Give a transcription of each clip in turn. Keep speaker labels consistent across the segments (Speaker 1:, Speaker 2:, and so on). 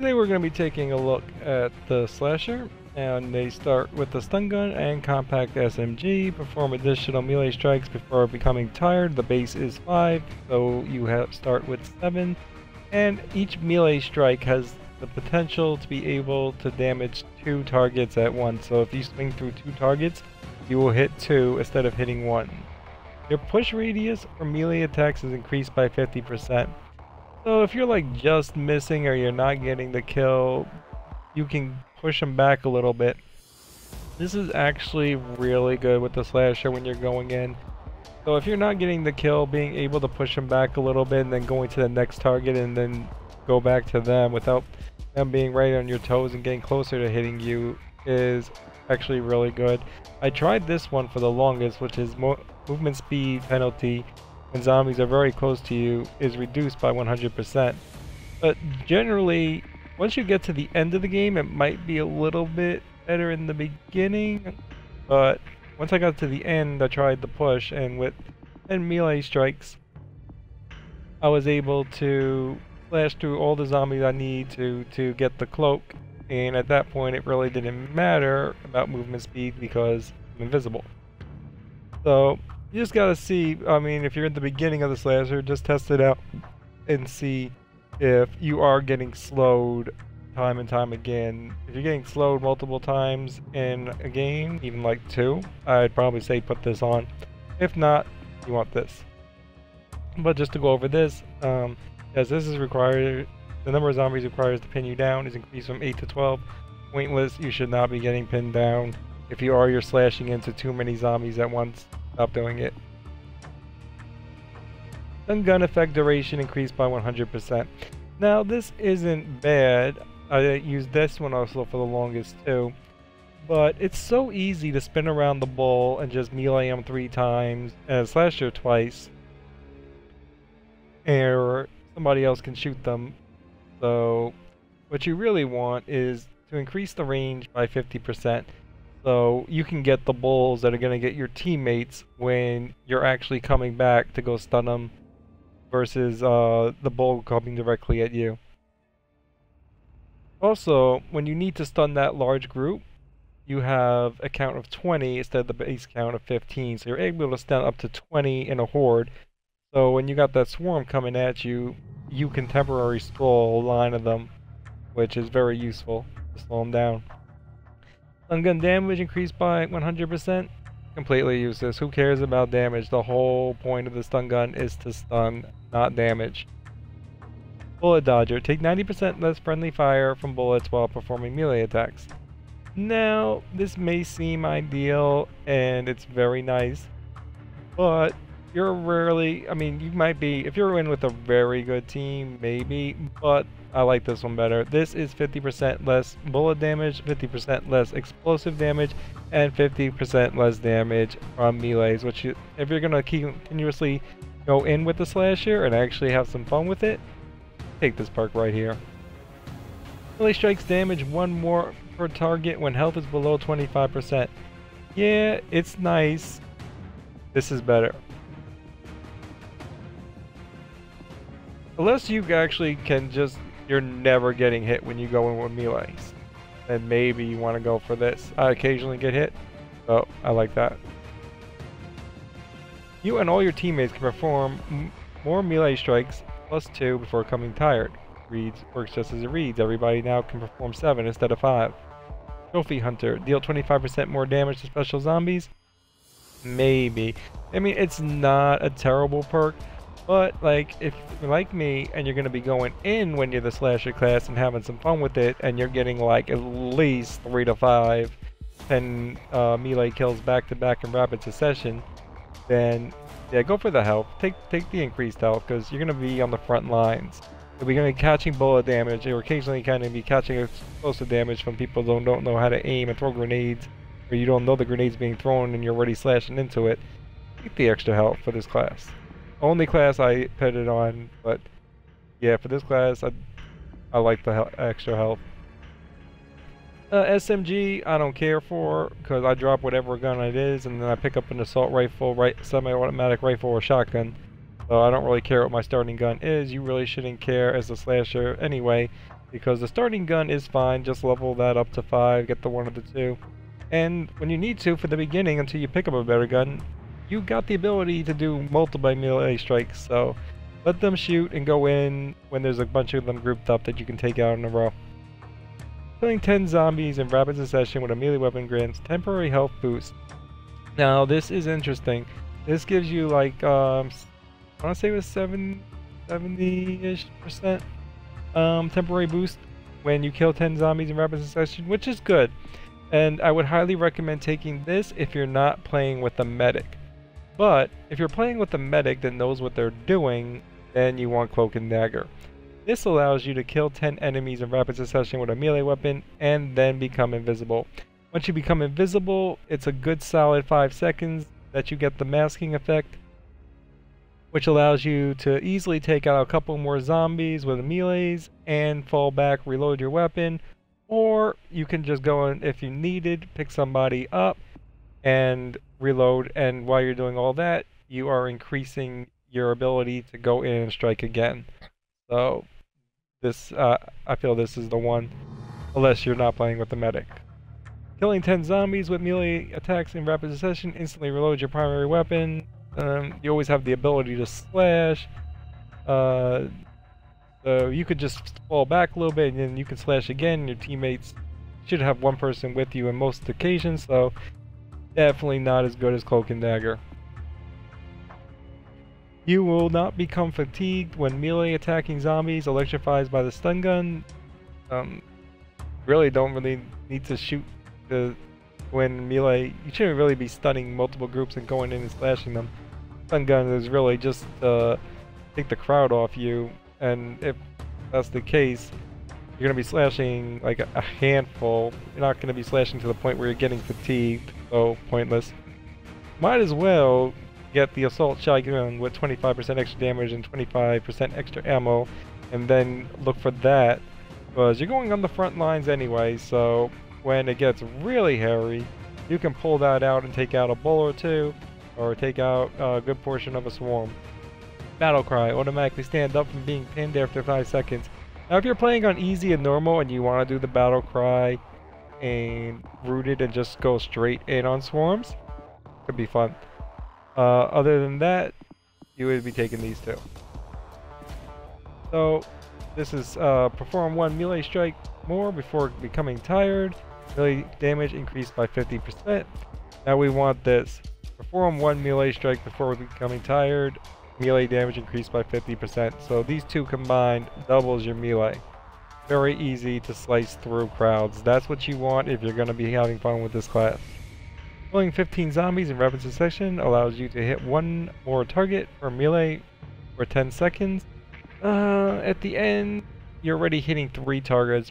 Speaker 1: Today we're going to be taking a look at the slasher, and they start with the stun gun and compact SMG, perform additional melee strikes before becoming tired. The base is 5, so you have start with 7, and each melee strike has the potential to be able to damage 2 targets at once. So if you swing through 2 targets, you will hit 2 instead of hitting 1. Your push radius for melee attacks is increased by 50%. So if you're like just missing or you're not getting the kill, you can push them back a little bit. This is actually really good with the slasher when you're going in. So if you're not getting the kill, being able to push them back a little bit and then going to the next target and then go back to them without them being right on your toes and getting closer to hitting you is actually really good. I tried this one for the longest, which is mo movement speed penalty when zombies are very close to you is reduced by 100%. But generally, once you get to the end of the game, it might be a little bit better in the beginning. But once I got to the end, I tried the push, and with 10 melee strikes, I was able to slash through all the zombies I need to, to get the cloak. And at that point, it really didn't matter about movement speed because I'm invisible. So you just gotta see, I mean, if you're in the beginning of the slasher, just test it out and see if you are getting slowed time and time again. If you're getting slowed multiple times in a game, even like two, I'd probably say put this on. If not, you want this. But just to go over this, um, as this is required, the number of zombies required to pin you down is increased from 8 to 12. Pointless, you should not be getting pinned down. If you are, you're slashing into too many zombies at once. Stop doing it. Stun gun effect duration increased by 100%. Now this isn't bad. I used this one also for the longest too. But it's so easy to spin around the ball and just melee them three times and slash slasher twice. Or somebody else can shoot them. So what you really want is to increase the range by 50%. So you can get the bulls that are going to get your teammates when you're actually coming back to go stun them versus uh, the bull coming directly at you. Also, when you need to stun that large group, you have a count of 20 instead of the base count of 15. So you're able to stun up to 20 in a horde. So when you got that swarm coming at you, you can temporarily stall a line of them, which is very useful to slow them down. Stun gun damage increased by 100%. Completely useless. Who cares about damage? The whole point of the stun gun is to stun, not damage. Bullet Dodger. Take 90% less friendly fire from bullets while performing melee attacks. Now, this may seem ideal and it's very nice, but you're rarely, I mean, you might be, if you're in with a very good team, maybe, but I like this one better. This is 50% less bullet damage, 50% less explosive damage, and 50% less damage from melees, which you, if you're going to continuously go in with the slasher and actually have some fun with it, take this perk right here. Melee strikes damage one more per target when health is below 25%. Yeah, it's nice. This is better. Unless you actually can just, you're never getting hit when you go in with melees. Then maybe you want to go for this. I occasionally get hit, so I like that. You and all your teammates can perform more melee strikes plus 2 before coming tired. Reads works just as it reads. Everybody now can perform 7 instead of 5. Trophy Hunter. Deal 25% more damage to special zombies? Maybe. I mean, it's not a terrible perk, but like, if you're like me and you're gonna be going in when you're the slasher class and having some fun with it, and you're getting like at least three to five, ten uh, melee kills back to back in rapid succession, then yeah, go for the health. Take take the increased health because you're gonna be on the front lines. You'll be gonna be catching bullet damage, or occasionally kind of be catching explosive damage from people who don't know how to aim and throw grenades, or you don't know the grenade's being thrown and you're already slashing into it. Take the extra health for this class only class I put it on, but yeah, for this class, I, I like the he extra health. Uh, SMG, I don't care for, because I drop whatever gun it is, and then I pick up an assault rifle, right, semi-automatic rifle, or shotgun. So I don't really care what my starting gun is. You really shouldn't care as a slasher anyway. because the starting gun is fine, just level that up to 5, get the one of the two. And when you need to for the beginning until you pick up a better gun, you got the ability to do multiple melee strikes, so let them shoot and go in when there's a bunch of them grouped up that you can take out in a row. Killing 10 zombies in rapid succession with a melee weapon grants temporary health boost. Now this is interesting. This gives you like, um, I want to say it was 7, 70-ish percent um, temporary boost when you kill 10 zombies in rapid succession, which is good. And I would highly recommend taking this if you're not playing with a medic. But if you're playing with a medic that knows what they're doing, then you want Cloak and Dagger. This allows you to kill 10 enemies in rapid succession with a melee weapon and then become invisible. Once you become invisible, it's a good solid 5 seconds that you get the masking effect, which allows you to easily take out a couple more zombies with melees and fall back, reload your weapon, or you can just go in if you needed, pick somebody up and reload, and while you're doing all that, you are increasing your ability to go in and strike again. So this, uh, I feel this is the one, unless you're not playing with the medic. Killing 10 zombies with melee attacks in rapid succession instantly reloads your primary weapon. Um, you always have the ability to slash. Uh, so you could just fall back a little bit and then you can slash again. Your teammates should have one person with you in most occasions, so definitely not as good as Cloak and Dagger. You will not become fatigued when melee attacking zombies electrifies by the stun gun. Um, really don't really need to shoot the when melee. You shouldn't really be stunning multiple groups and going in and slashing them. Stun gun is really just uh, take the crowd off you, and if that's the case, you're gonna be slashing like a, handful. You're not gonna be slashing to the point where you're getting fatigued, so pointless. Might as well get the assault shotgun with 25% extra damage and 25% extra ammo, and then look for that, because you're going on the front lines anyway, so when it gets really hairy, you can pull that out and take out a bull or two, or take out a good portion of a swarm. Battle Cry, automatically stand up from being pinned after 5 seconds. Now if you're playing on easy and normal and you want to do the Battle Cry and rooted and just go straight in on swarms, could be fun. Uh, other than that, you would be taking these two. So, this is uh, perform one melee strike more before becoming tired. Melee damage increased by 50%. Now we want this. Perform one melee strike before becoming tired. Melee damage increased by 50%. So these two combined doubles your melee. Very easy to slice through crowds. That's what you want if you're going to be having fun with this class. Killing 15 zombies in rapid succession allows you to hit one more target for melee for 10 seconds. Uh, at the end, you're already hitting three targets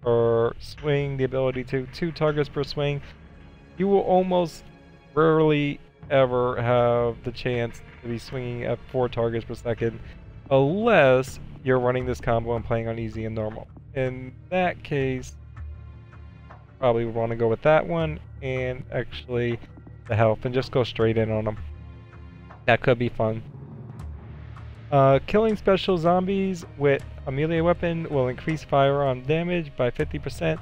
Speaker 1: per swing, the ability to two targets per swing. You will almost rarely ever have the chance to be swinging at four targets per second unless you're running this combo and playing on easy and normal. In that case, probably want to go with that one and actually the health and just go straight in on them. That could be fun. Uh, killing special zombies with a melee weapon will increase firearm damage by 50%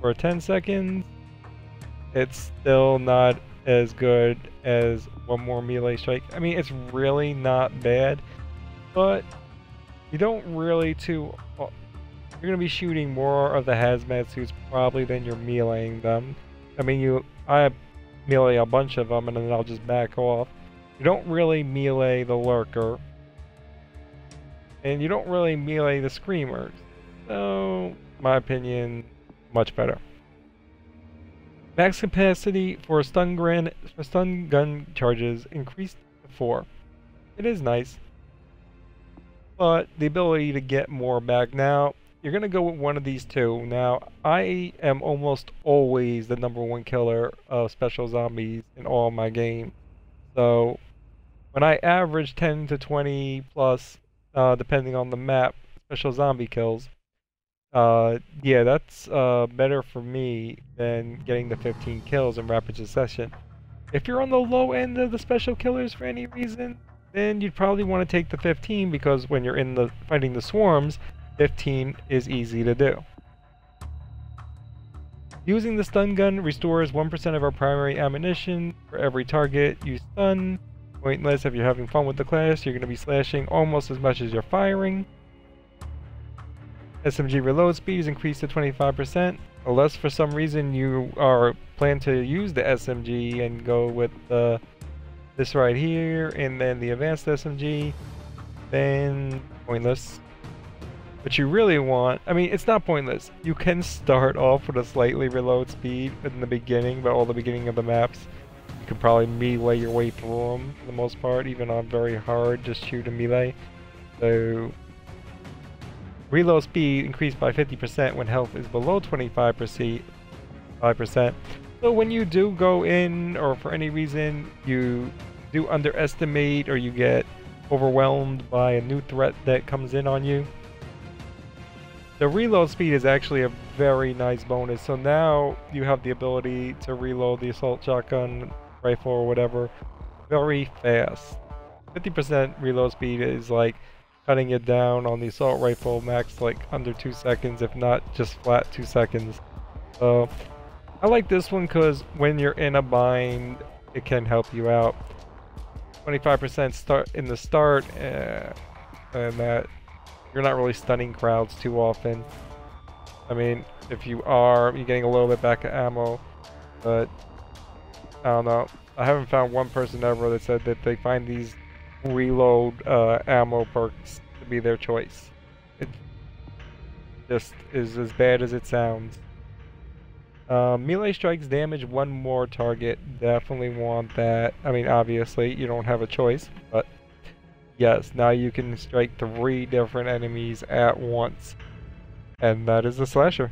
Speaker 1: for 10 seconds. It's still not as good as one more melee strike. I mean, it's really not bad, but you don't really too uh, you're going to be shooting more of the hazmat suits probably than you're meleeing them. I mean, you, I melee a bunch of them and then I'll just back off. You don't really melee the lurker. And you don't really melee the screamers. So, my opinion, much better. Max capacity for stun, gun, for stun gun charges increased to 4. It is nice. But the ability to get more back now, you're going to go with one of these two. Now, I am almost always the number one killer of special zombies in all my games. So, when I average 10 to 20 plus, uh, depending on the map, special zombie kills, uh, yeah, that's uh, better for me than getting the 15 kills in rapid succession. If you're on the low end of the special killers for any reason, then you'd probably want to take the 15 because when you're in the fighting the swarms, 15 is easy to do. Using the stun gun restores 1% of our primary ammunition for every target you stun. Pointless if you're having fun with the class, you're going to be slashing almost as much as you're firing. SMG reload speed is increased to 25%, unless for some reason you are plan to use the SMG and go with the this right here and then the advanced SMG, then pointless. But you really want, I mean, it's not pointless. You can start off with a slightly reload speed in the beginning, but all the beginning of the maps, you can probably melee your way through them for the most part, even on very hard, just shoot a melee. So, reload speed increased by 50% when health is below 25%. 5%. So when you do go in, or for any reason, you do underestimate or you get overwhelmed by a new threat that comes in on you, the reload speed is actually a very nice bonus. So now you have the ability to reload the assault shotgun rifle or whatever very fast. 50% reload speed is like cutting it down on the assault rifle max like under 2 seconds if not just flat 2 seconds. So I like this one because when you're in a bind it can help you out. 25% start in the start uh, and that you're not really stunning crowds too often. I mean, if you are, you're getting a little bit back of ammo, but I don't know. I haven't found one person ever that said that they find these reload uh, ammo perks to be their choice. It just is as bad as it sounds. Uh, melee strikes damage one more target. Definitely want that. I mean, obviously, you don't have a choice, but yes, now you can strike three different enemies at once. And that is the slasher.